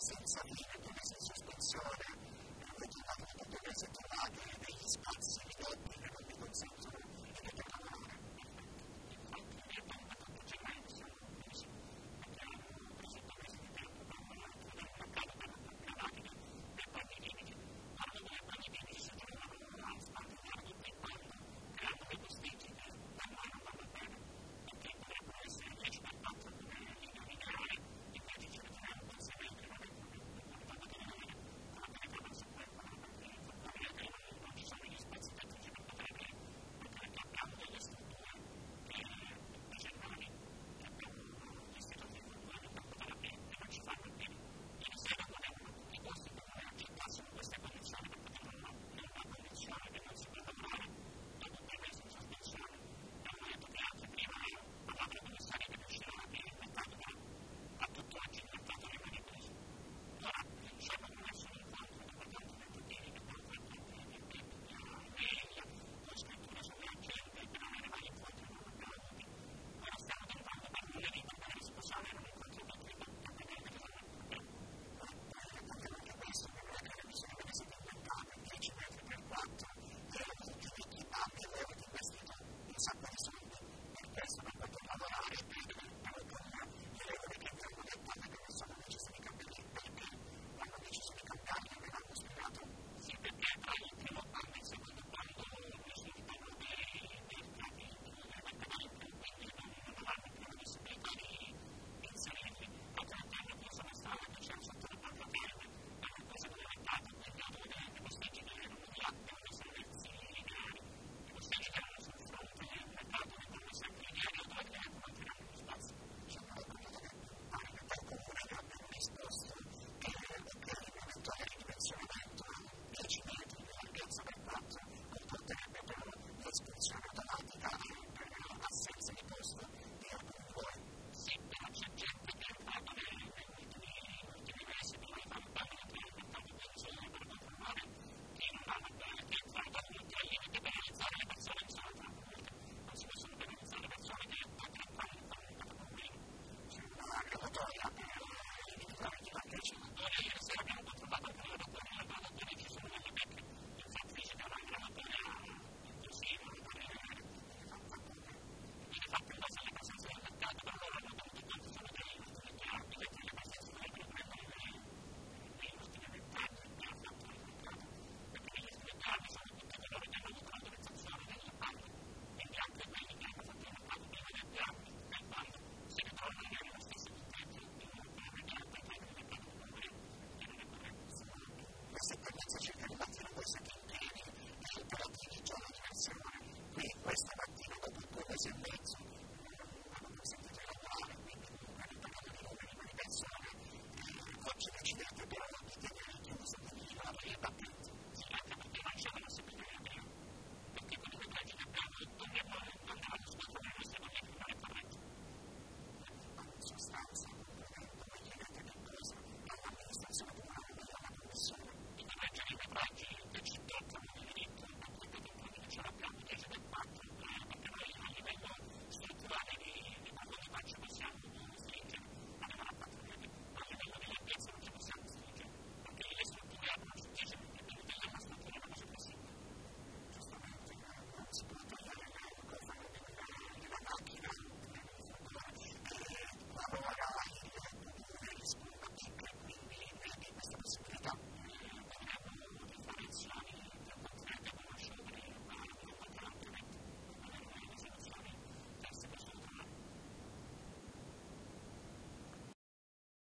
senza fine, che si sospensione,